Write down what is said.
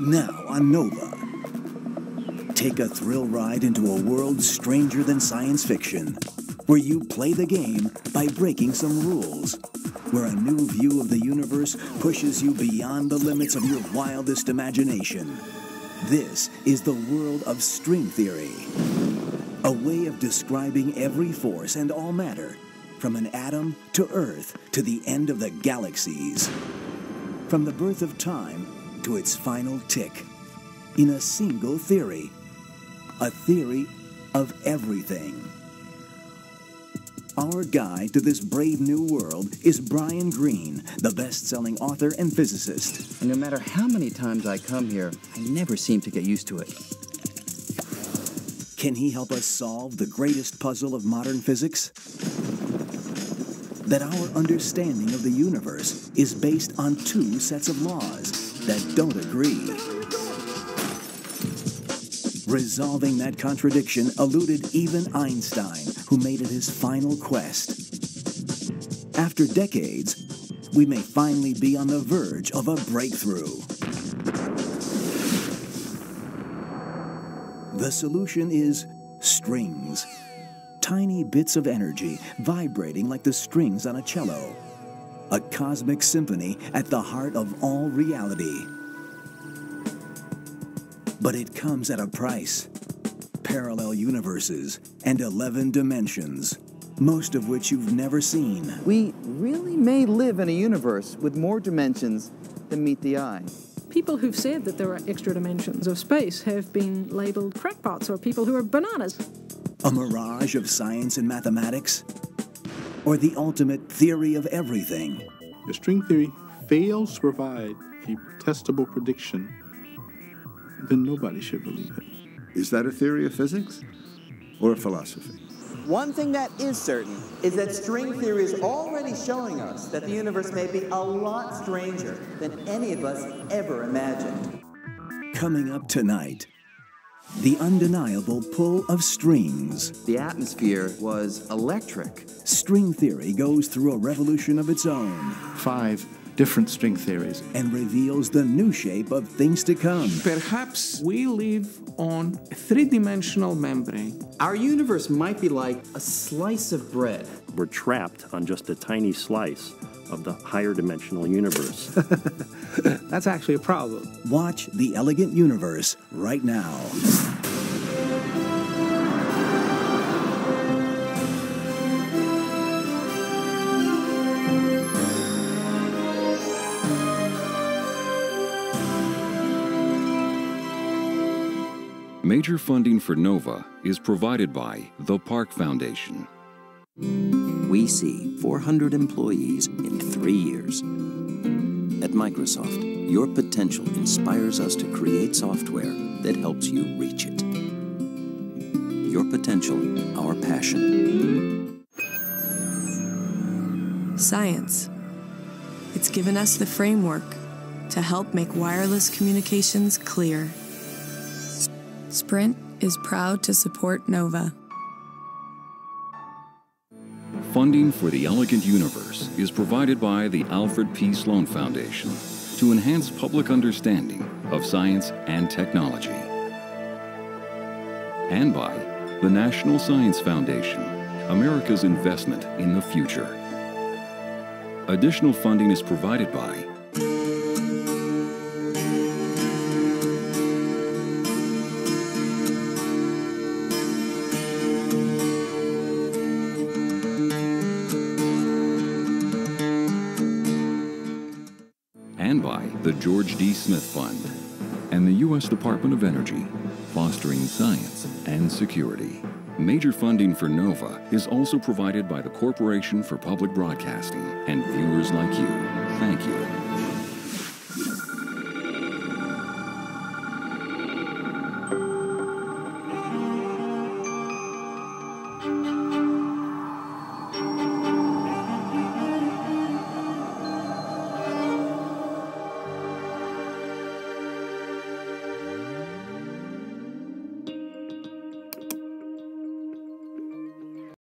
Now on Nova. Take a thrill ride into a world stranger than science fiction, where you play the game by breaking some rules, where a new view of the universe pushes you beyond the limits of your wildest imagination. This is the world of string theory, a way of describing every force and all matter, from an atom to Earth to the end of the galaxies, from the birth of time to its final tick, in a single theory a theory of everything. Our guide to this brave new world is Brian Greene, the best selling author and physicist. And no matter how many times I come here, I never seem to get used to it. Can he help us solve the greatest puzzle of modern physics? That our understanding of the universe is based on two sets of laws that don't agree. Resolving that contradiction eluded even Einstein, who made it his final quest. After decades, we may finally be on the verge of a breakthrough. The solution is strings. Tiny bits of energy vibrating like the strings on a cello. A cosmic symphony at the heart of all reality. But it comes at a price. Parallel universes and 11 dimensions, most of which you've never seen. We really may live in a universe with more dimensions than meet the eye. People who've said that there are extra dimensions of space have been labeled crackpots or people who are bananas. A mirage of science and mathematics? Or the ultimate theory of everything? The string theory fails to provide a testable prediction then nobody should believe it. Is that a theory of physics or a philosophy? One thing that is certain is that string theory is already showing us that the universe may be a lot stranger than any of us ever imagined. Coming up tonight, the undeniable pull of strings. The atmosphere was electric. String theory goes through a revolution of its own. Five different string theories. And reveals the new shape of things to come. Perhaps we live on a three dimensional membrane. Our universe might be like a slice of bread. We're trapped on just a tiny slice of the higher dimensional universe. That's actually a problem. Watch The Elegant Universe right now. Major funding for NOVA is provided by the Park Foundation. We see 400 employees in three years. At Microsoft, your potential inspires us to create software that helps you reach it. Your potential, our passion. Science. It's given us the framework to help make wireless communications clear. Sprint is proud to support NOVA. Funding for the Elegant Universe is provided by the Alfred P. Sloan Foundation to enhance public understanding of science and technology. And by the National Science Foundation, America's investment in the future. Additional funding is provided by the George D. Smith Fund, and the U.S. Department of Energy, fostering science and security. Major funding for NOVA is also provided by the Corporation for Public Broadcasting and viewers like you. Thank you.